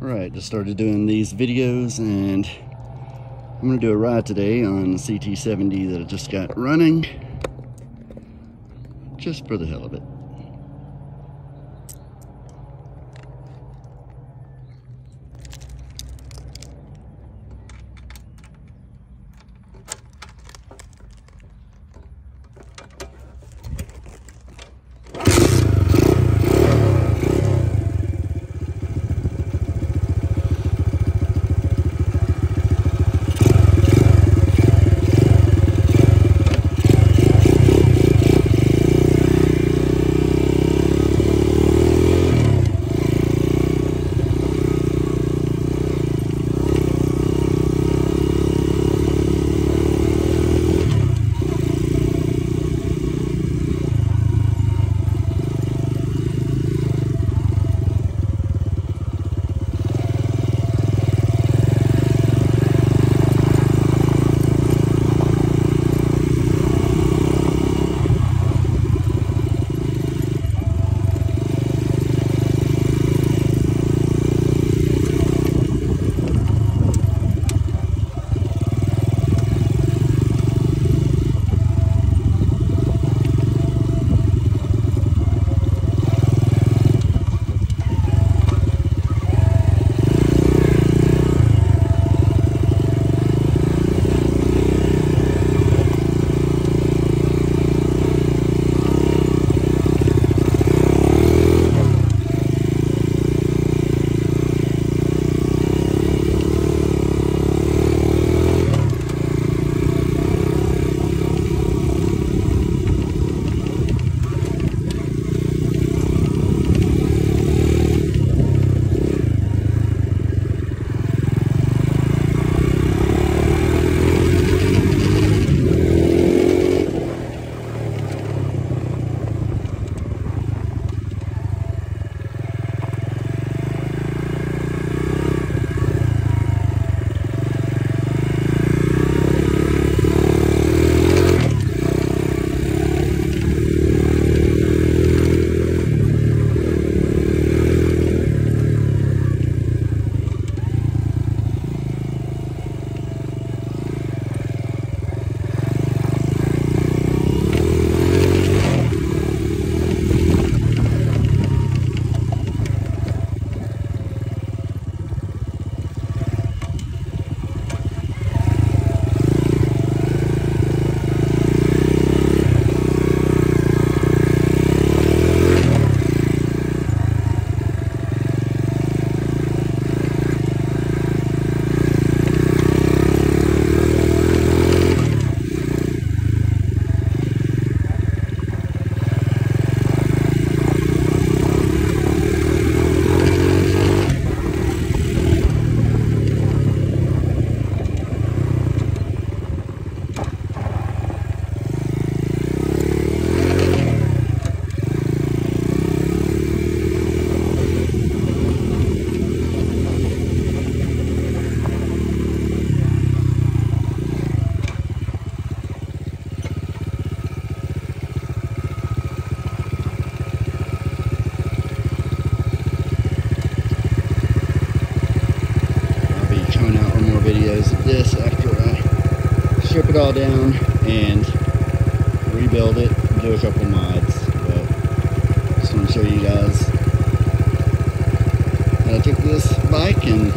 Right, just started doing these videos and I'm to do a ride today on the CT70 that I just got running. Just for the hell of it. this after I strip it all down and rebuild it, do a couple mods, but just want to show you guys that I took this bike and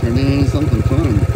turned it into something fun.